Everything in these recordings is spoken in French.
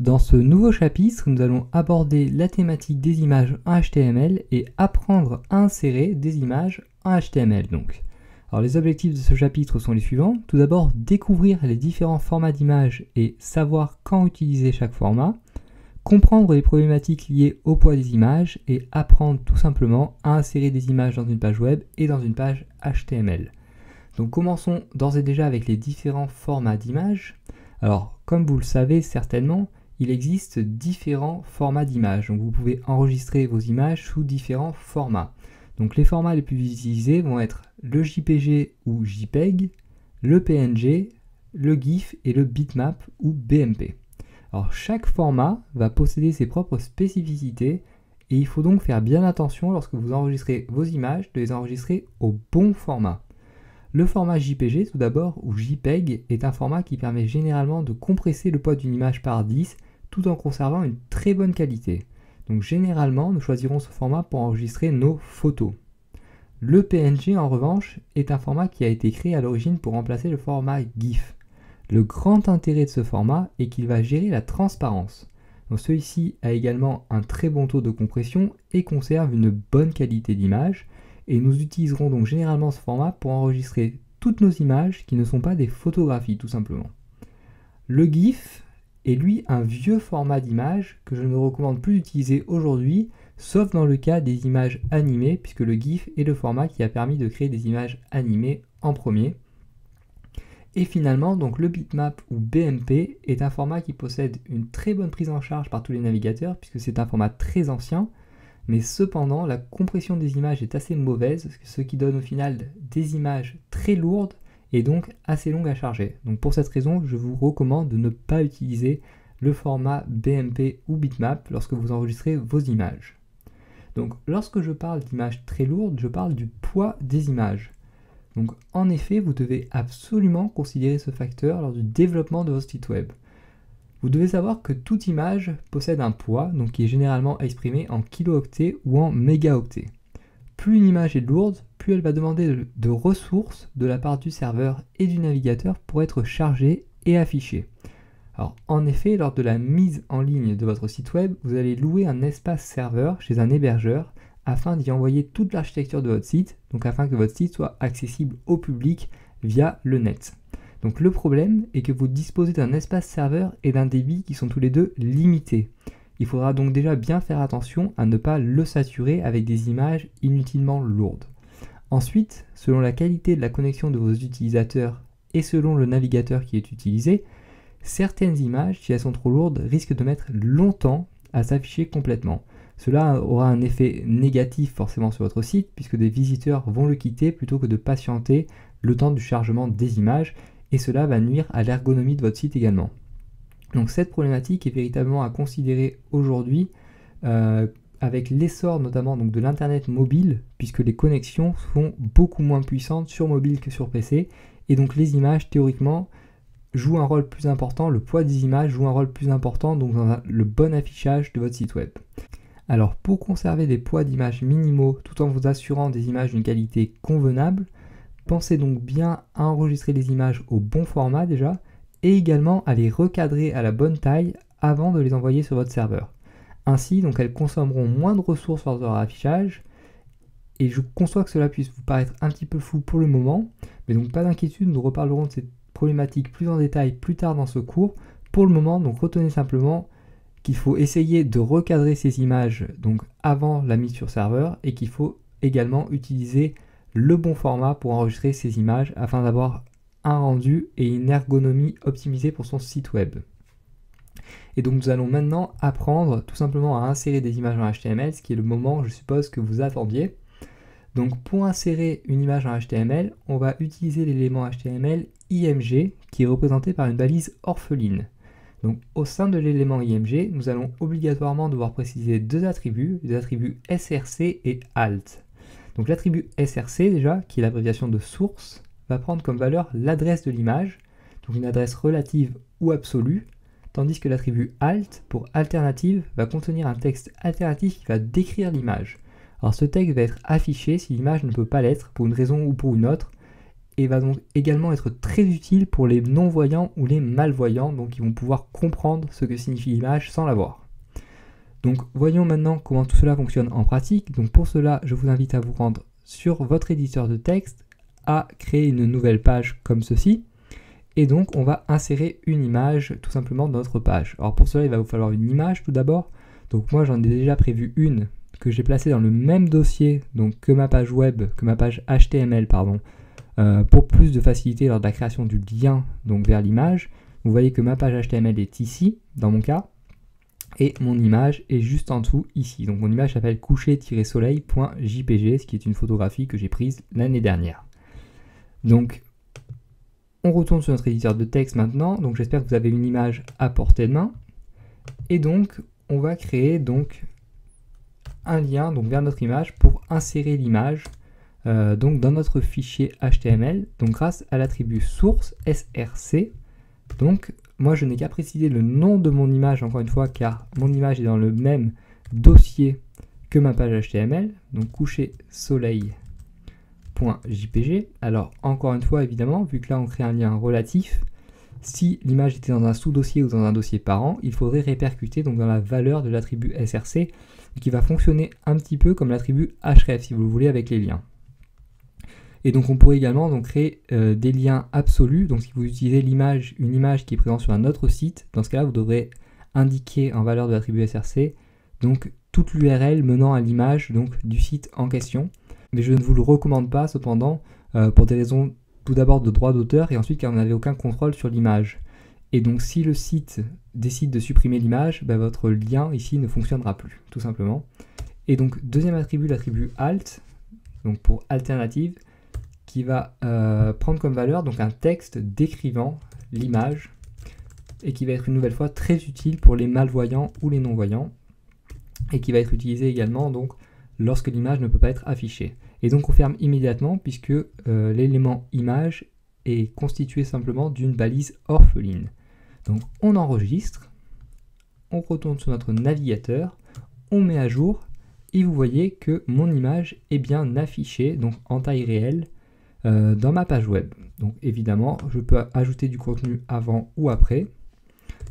Dans ce nouveau chapitre, nous allons aborder la thématique des images en HTML et apprendre à insérer des images en HTML donc. Les objectifs de ce chapitre sont les suivants. Tout d'abord, découvrir les différents formats d'images et savoir quand utiliser chaque format, comprendre les problématiques liées au poids des images et apprendre tout simplement à insérer des images dans une page web et dans une page HTML. Donc commençons d'ores et déjà avec les différents formats d'images. Alors comme vous le savez certainement, il existe différents formats d'images. Donc vous pouvez enregistrer vos images sous différents formats. Donc les formats les plus utilisés vont être le JPG ou JPEG, le PNG, le GIF et le bitmap ou BMP. Alors chaque format va posséder ses propres spécificités et il faut donc faire bien attention lorsque vous enregistrez vos images de les enregistrer au bon format. Le format JPG tout d'abord ou JPEG est un format qui permet généralement de compresser le poids d'une image par 10 tout en conservant une très bonne qualité. Donc généralement, nous choisirons ce format pour enregistrer nos photos. Le PNG en revanche est un format qui a été créé à l'origine pour remplacer le format GIF. Le grand intérêt de ce format est qu'il va gérer la transparence. celui-ci a également un très bon taux de compression et conserve une bonne qualité d'image et nous utiliserons donc généralement ce format pour enregistrer toutes nos images qui ne sont pas des photographies tout simplement. Le GIF et lui un vieux format d'image que je ne recommande plus d'utiliser aujourd'hui, sauf dans le cas des images animées, puisque le GIF est le format qui a permis de créer des images animées en premier. Et finalement, donc le bitmap ou BMP est un format qui possède une très bonne prise en charge par tous les navigateurs, puisque c'est un format très ancien, mais cependant la compression des images est assez mauvaise, ce qui donne au final des images très lourdes et donc assez longue à charger. Donc pour cette raison, je vous recommande de ne pas utiliser le format BMP ou bitmap lorsque vous enregistrez vos images. Donc lorsque je parle d'images très lourdes, je parle du poids des images. Donc en effet, vous devez absolument considérer ce facteur lors du développement de votre site web. Vous devez savoir que toute image possède un poids, donc qui est généralement exprimé en kilooctets ou en mégaoctets. Plus une image est lourde, plus elle va demander de ressources de la part du serveur et du navigateur pour être chargée et affichée. Alors, en effet, lors de la mise en ligne de votre site web, vous allez louer un espace serveur chez un hébergeur afin d'y envoyer toute l'architecture de votre site, donc afin que votre site soit accessible au public via le net. Donc le problème est que vous disposez d'un espace serveur et d'un débit qui sont tous les deux limités. Il faudra donc déjà bien faire attention à ne pas le saturer avec des images inutilement lourdes. Ensuite, selon la qualité de la connexion de vos utilisateurs et selon le navigateur qui est utilisé, certaines images, si elles sont trop lourdes, risquent de mettre longtemps à s'afficher complètement. Cela aura un effet négatif forcément sur votre site puisque des visiteurs vont le quitter plutôt que de patienter le temps du chargement des images et cela va nuire à l'ergonomie de votre site également. Donc cette problématique est véritablement à considérer aujourd'hui euh, avec l'essor notamment de l'Internet mobile, puisque les connexions sont beaucoup moins puissantes sur mobile que sur PC, et donc les images théoriquement jouent un rôle plus important, le poids des images joue un rôle plus important donc dans le bon affichage de votre site web. Alors pour conserver des poids d'images minimaux tout en vous assurant des images d'une qualité convenable, pensez donc bien à enregistrer les images au bon format déjà, et également à les recadrer à la bonne taille avant de les envoyer sur votre serveur. Ainsi, donc elles consommeront moins de ressources lors de leur affichage. Et je conçois que cela puisse vous paraître un petit peu fou pour le moment, mais donc pas d'inquiétude, nous reparlerons de cette problématique plus en détail plus tard dans ce cours. Pour le moment, donc retenez simplement qu'il faut essayer de recadrer ces images donc avant la mise sur serveur et qu'il faut également utiliser le bon format pour enregistrer ces images afin d'avoir un rendu et une ergonomie optimisée pour son site web. Et donc nous allons maintenant apprendre tout simplement à insérer des images en HTML, ce qui est le moment, je suppose, que vous attendiez. Donc pour insérer une image en HTML, on va utiliser l'élément HTML IMG qui est représenté par une balise orpheline. Donc au sein de l'élément IMG, nous allons obligatoirement devoir préciser deux attributs, les attributs src et alt. Donc l'attribut src déjà, qui est l'abréviation de source, va prendre comme valeur l'adresse de l'image, donc une adresse relative ou absolue, tandis que l'attribut alt pour alternative va contenir un texte alternatif qui va décrire l'image. Alors ce texte va être affiché si l'image ne peut pas l'être pour une raison ou pour une autre, et va donc également être très utile pour les non-voyants ou les malvoyants, donc ils vont pouvoir comprendre ce que signifie l'image sans la voir. Donc voyons maintenant comment tout cela fonctionne en pratique. Donc pour cela, je vous invite à vous rendre sur votre éditeur de texte, à créer une nouvelle page comme ceci. Et donc on va insérer une image tout simplement dans notre page. Alors pour cela, il va vous falloir une image tout d'abord. Donc moi j'en ai déjà prévu une que j'ai placée dans le même dossier donc que ma page web, que ma page HTML pardon, euh, pour plus de facilité lors de la création du lien donc vers l'image. Vous voyez que ma page HTML est ici dans mon cas et mon image est juste en dessous ici. Donc mon image s'appelle coucher-soleil.jpg, ce qui est une photographie que j'ai prise l'année dernière. Donc on retourne sur notre éditeur de texte maintenant. Donc j'espère que vous avez une image à portée de main. Et donc on va créer donc un lien donc vers notre image pour insérer l'image euh, donc dans notre fichier HTML donc grâce à l'attribut source src. Donc moi, je n'ai qu'à préciser le nom de mon image, encore une fois, car mon image est dans le même dossier que ma page HTML, donc coucher soleil.jpg. Alors, encore une fois, évidemment, vu que là, on crée un lien relatif, si l'image était dans un sous-dossier ou dans un dossier parent, il faudrait répercuter donc dans la valeur de l'attribut src, qui va fonctionner un petit peu comme l'attribut href, si vous le voulez, avec les liens. Et donc on pourrait également donc, créer euh, des liens absolus. Donc si vous utilisez l'image, une image qui est présente sur un autre site, dans ce cas-là, vous devrez indiquer en valeur de l'attribut src donc toute l'URL menant à l'image donc du site en question. Mais je ne vous le recommande pas cependant euh, pour des raisons tout d'abord de droit d'auteur et ensuite car vous n'avez aucun contrôle sur l'image. Et donc si le site décide de supprimer l'image, bah, votre lien ici ne fonctionnera plus, tout simplement. Et donc deuxième attribut, l'attribut alt, donc pour alternative, qui va euh, prendre comme valeur donc un texte décrivant l'image et qui va être une nouvelle fois très utile pour les malvoyants ou les non-voyants et qui va être utilisé également donc lorsque l'image ne peut pas être affichée. Et donc on ferme immédiatement puisque euh, l'élément image est constitué simplement d'une balise orpheline. Donc on enregistre, on retourne sur notre navigateur, on met à jour et vous voyez que mon image est bien affichée donc en taille réelle euh, dans ma page web. Donc évidemment, je peux ajouter du contenu avant ou après.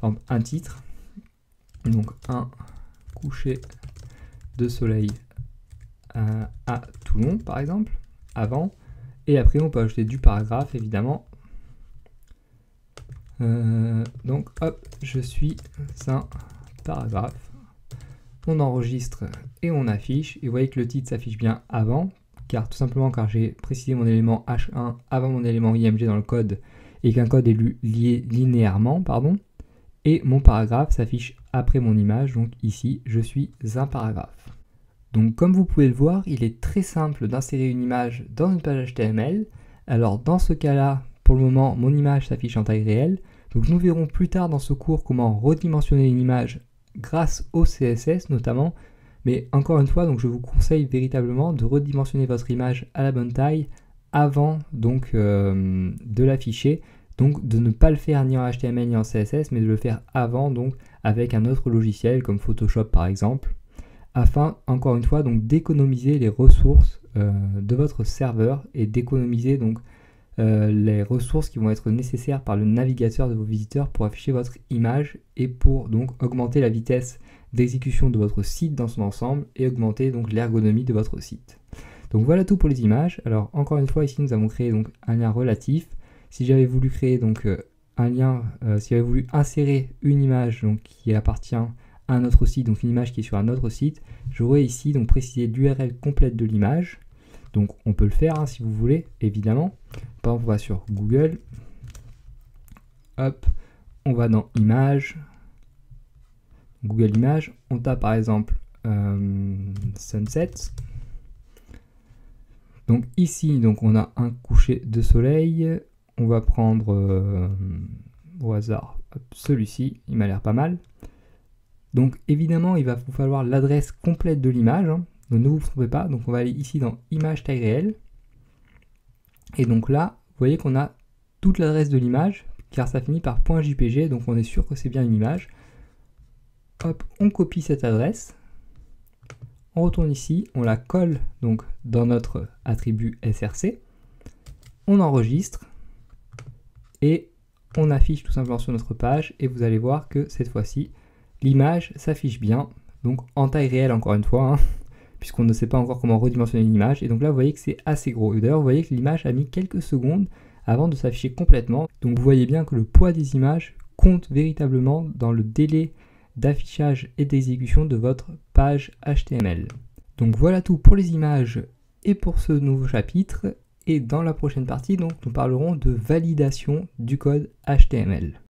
Par exemple, un titre. Donc un coucher de soleil euh, à Toulon, par exemple, avant. Et après, on peut ajouter du paragraphe, évidemment. Euh, donc, hop, je suis un paragraphe. On enregistre et on affiche. Et vous voyez que le titre s'affiche bien avant, car tout simplement car j'ai précisé mon élément H1 avant mon élément IMG dans le code et qu'un code est lu, lié linéairement, pardon, et mon paragraphe s'affiche après mon image, donc ici je suis un paragraphe. Donc comme vous pouvez le voir, il est très simple d'insérer une image dans une page HTML. Alors dans ce cas-là, pour le moment, mon image s'affiche en taille réelle. Donc nous verrons plus tard dans ce cours comment redimensionner une image grâce au CSS notamment, mais encore une fois, donc je vous conseille véritablement de redimensionner votre image à la bonne taille avant donc euh, de l'afficher. Donc de ne pas le faire ni en HTML ni en CSS, mais de le faire avant donc avec un autre logiciel comme Photoshop par exemple, afin encore une fois donc d'économiser les ressources euh, de votre serveur et d'économiser donc euh, les ressources qui vont être nécessaires par le navigateur de vos visiteurs pour afficher votre image et pour donc augmenter la vitesse d'exécution de votre site dans son ensemble et augmenter donc l'ergonomie de votre site. Donc voilà tout pour les images. Alors encore une fois ici nous avons créé donc un lien relatif. Si j'avais voulu créer donc euh, un lien, si j'avais voulu insérer une image donc qui appartient un autre site, donc une image qui est sur un autre site, j'aurais ici donc précisé l'URL complète de l'image. Donc on peut le faire hein, si vous voulez, évidemment. Par exemple, on va sur Google. Hop, on va dans Images, Google Images, on tape par exemple euh, Sunset. Donc ici, donc on a un coucher de soleil. On va prendre euh, au hasard celui-ci, il m'a l'air pas mal. Donc évidemment, il va vous falloir l'adresse complète de l'image. Hein. ne vous trompez pas. Donc on va aller ici dans Image taille réelle. Et donc là, vous voyez qu'on a toute l'adresse de l'image, car ça finit par .jpg, donc on est sûr que c'est bien une image. Hop, on copie cette adresse. On retourne ici, on la colle donc dans notre attribut src. on enregistre et on affiche tout simplement sur notre page et vous allez voir que cette fois-ci, l'image s'affiche bien, donc en taille réelle encore une fois, hein, puisqu'on ne sait pas encore comment redimensionner l'image. Et donc là, vous voyez que c'est assez gros. Et d'ailleurs, vous voyez que l'image a mis quelques secondes avant de s'afficher complètement. Donc vous voyez bien que le poids des images compte véritablement dans le délai d'affichage et d'exécution de votre page HTML. Donc voilà tout pour les images et pour ce nouveau chapitre. Et dans la prochaine partie, donc, nous parlerons de validation du code HTML.